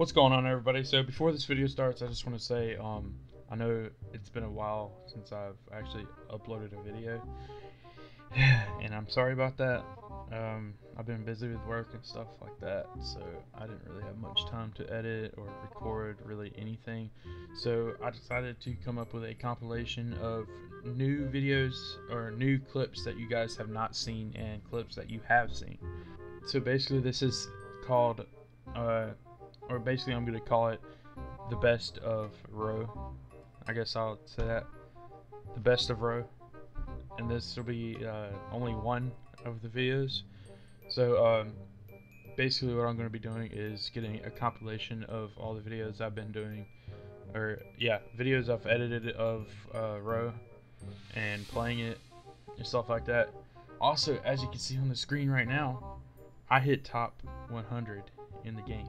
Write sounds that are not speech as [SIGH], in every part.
What's going on everybody? So before this video starts, I just want to say, um, I know it's been a while since I've actually uploaded a video. [SIGHS] and I'm sorry about that. Um, I've been busy with work and stuff like that, so I didn't really have much time to edit or record really anything. So I decided to come up with a compilation of new videos or new clips that you guys have not seen and clips that you have seen. So basically this is called, uh, or basically I'm to call it the best of Roe. I guess I'll say that. The best of Roe and this will be uh, only one of the videos. So um, basically what I'm to be doing is getting a compilation of all the videos I've been doing, or yeah, videos I've edited of uh, Roe and playing it and stuff like that. Also, as you can see on the screen right now, I hit top 100 in the game.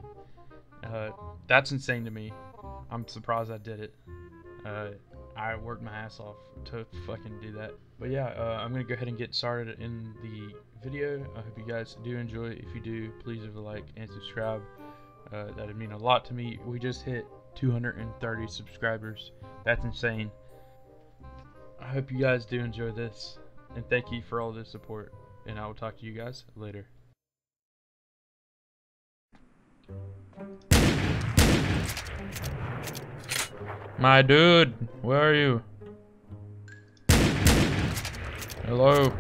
Uh, that's insane to me. I'm surprised I did it. Uh, I worked my ass off to fucking do that. But yeah, uh, I'm gonna go ahead and get started in the video. I hope you guys do enjoy. If you do, please leave a like and subscribe. Uh, that'd mean a lot to me. We just hit 230 subscribers. That's insane. I hope you guys do enjoy this, and thank you for all the support. And I will talk to you guys later. My dude, where are you? Hello.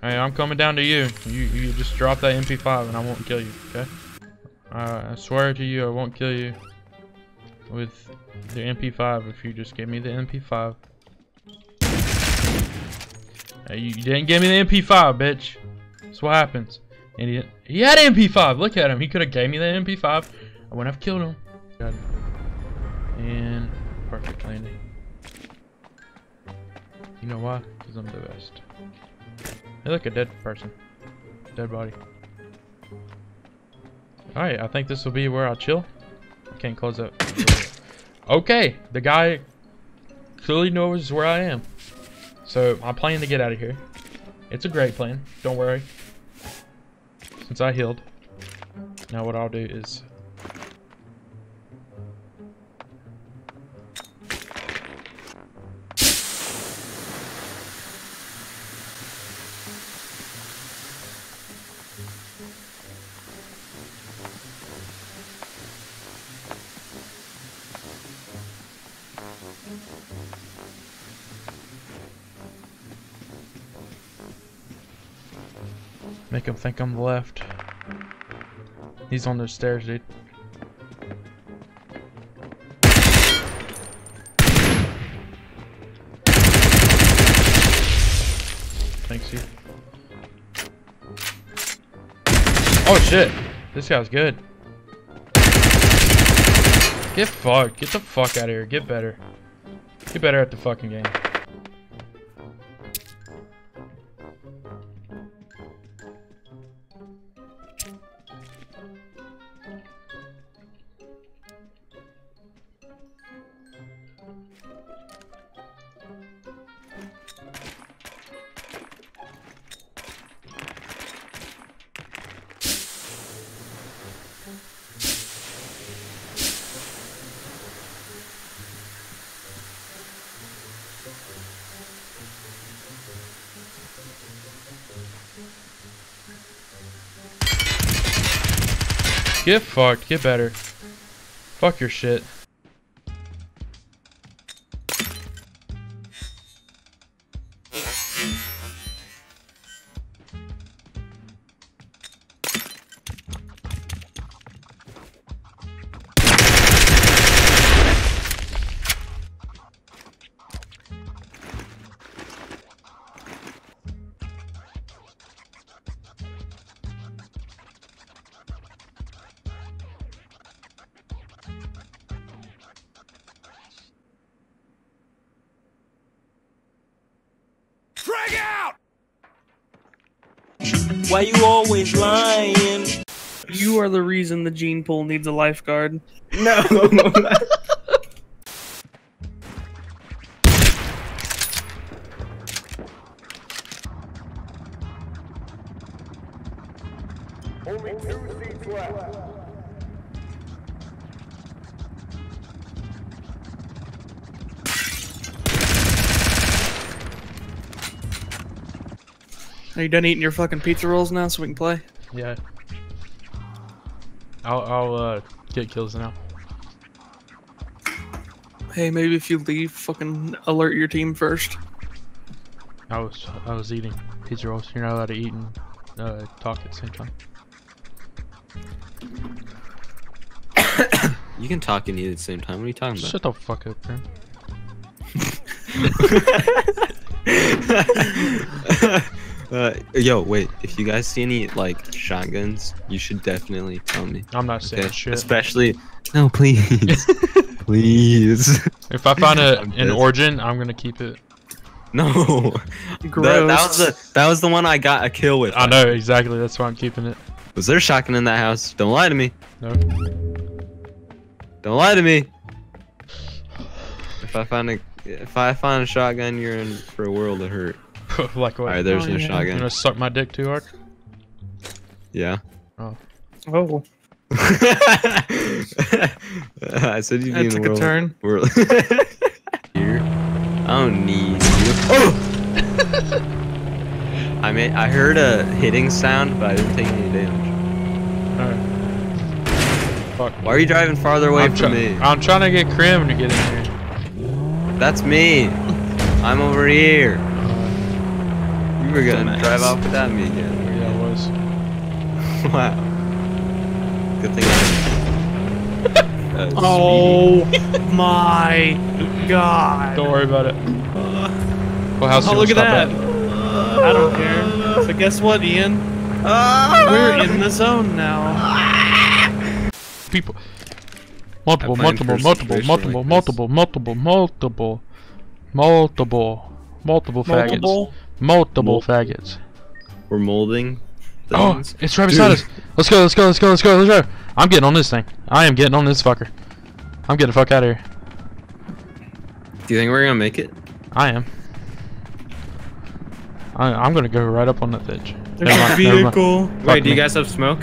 Hey, I'm coming down to you. You you just drop that MP5 and I won't kill you, okay? Uh, I swear to you I won't kill you with the MP5 if you just give me the MP5. Hey, you didn't give me the MP5, bitch. That's what happens. Idiot. He had MP5. Look at him. He could have gave me the MP5. I wouldn't have killed him. And perfect landing. You know why? Because I'm the best. Hey, look, a dead person. Dead body. Alright, I think this will be where I'll chill. Can't close that. okay, the guy clearly knows where I am. So, I'm planning to get out of here. It's a great plan, don't worry. Since I healed. Now what I'll do is Make him think I'm left. He's on those stairs, dude. Thanks, you. Oh shit! This guy's good. Get fucked. Get the fuck out of here. Get better. Get better at the fucking game. Get fucked. Get better. Fuck your shit. Frag out! Why you always lying? You are the reason the gene pool needs a lifeguard. No. [LAUGHS] Are you done eating your fucking pizza rolls now so we can play? Yeah. I'll I'll uh get kills now. Hey, maybe if you leave, fucking alert your team first. I was I was eating pizza rolls. You're not allowed to eat and uh, talk at the same time. [COUGHS] You can talk and eat at the same time. What are you talking about? Shut the fuck up, man. [LAUGHS] [LAUGHS] uh, yo, wait. If you guys see any like shotguns, you should definitely tell me. I'm not saying Okay. shit. Especially, no, please, [LAUGHS] please. If I find a [LAUGHS] I'm an origin, I'm gonna keep it. No. Gross. [LAUGHS] That, that was the that was the one I got a kill with. I know exactly. That's why I'm keeping it. Was there a shotgun in that house? Don't lie to me. No. Don't lie to me. If I find a if I find a shotgun, you're in for a world of hurt. [LAUGHS] like what? All right, there's Oh, no yeah. You shotgun. gonna suck my dick too hard? Yeah. Oh, Oh. [LAUGHS] I said you'd be that in took the a turn. world. [LAUGHS] Here. I don't need you. Oh! I mean, I heard a hitting sound, but I didn't take any damage. Alright. Fuck. Why are you driving farther away I'm, from me? I'm trying to get Krim to get in here. That's me. I'm over here. You were gonna Dumbass. drive off without me again. Yeah, it was. [LAUGHS] Wow. Good thing I. Uh, [LAUGHS] Oh [LAUGHS] my god. Don't worry about it. Well, how's Oh, look at stop that. I don't care. But guess what, Ian? We're in the zone now. People. Multiple, I plan multiple, for a multiple, multiple, multiple, multiple, multiple, multiple, multiple faggots. Multiple. Multiple Mul- faggots. We're molding. [GASPS] Oh, it's right beside Dude. us. Let's go, let's go, let's go, let's go, let's go. I'm getting on this thing. I am getting on this fucker. I'm getting the fuck out of here. Do you think we're gonna make it? I am. I, I'm gonna go right up on that bitch. There's Never a mind, never vehicle. Wait, do you guys have smoke?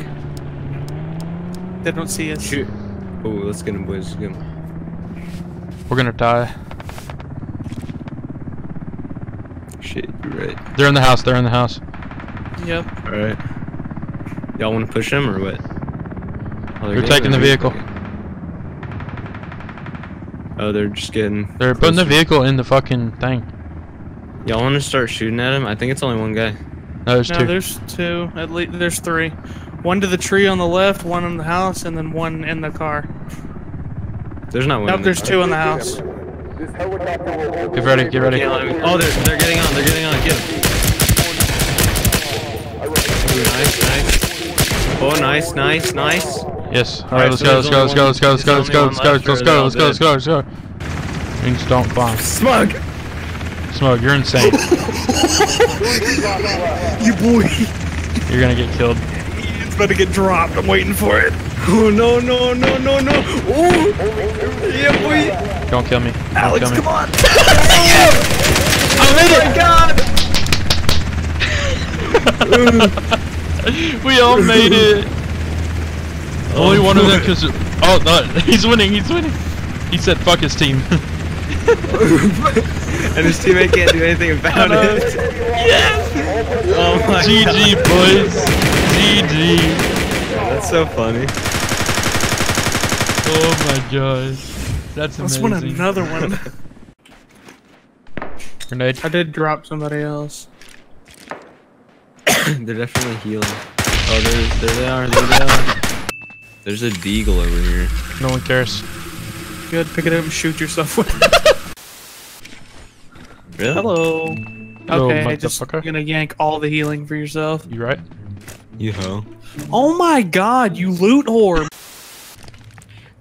They don't see us. Shoot. Oh, let's get him, boys. Let's get him. We're gonna die. Shit, you're right. They're in the house. They're in the house. Yep. All right. Y'all want to push him or what? Oh, They're getting taking the there. vehicle. Oh, they're just getting. They're putting the vehicle in the fucking thing. Y'all want to start shooting at him? I think it's only one guy. No, there's No, two. there's two. At least there's three. One to the tree on the left, one in the house, and then one in the car. There's not one. Nope, in the there's car. two in the house. Get ready. Get ready. Can't let him- Oh, they're they're getting on. They're getting on. Get him. Nice, nice. Oh, nice, nice, nice. Yes. All right. Let's go. Let's go. Let's go. Let's go. Let's go. Let's go. Let's or go. they're Let's go. Let's go. Let's go. Means don't bomb. Smug. Smug. You're insane. You boy, You're gonna get killed. it's about to get dropped. I'm waiting for it. Oh no no no no no! Oh, yeah boy! Don't kill me. Don't Alex, kill me. come on. [LAUGHS] I made it! Oh, [LAUGHS] we all made it. Only one of them because oh no, [LAUGHS] he's winning. He's winning. He said fuck his team. and his teammate can't do anything about it. Oh my GG god. boys. GG. That's so funny. Oh my gosh. That's amazing. Let's win another one. [LAUGHS] Grenade. I did drop somebody else. [COUGHS] They're definitely healing. Oh, there, there they are. There they are. There's a deagle over here. No one cares. Good, pick it up and shoot yourself with it. [LAUGHS] Really? Hello. Hello, Okay, just motherfucker. gonna yank all the healing for yourself. You right? You ho. Oh my god, you loot whore.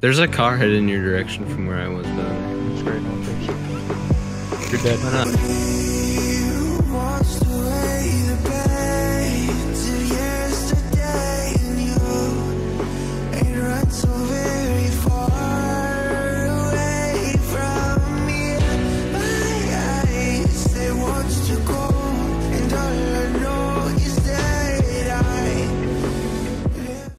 There's a car headed in your direction from where I was, though. That's great. You're dead. Why not?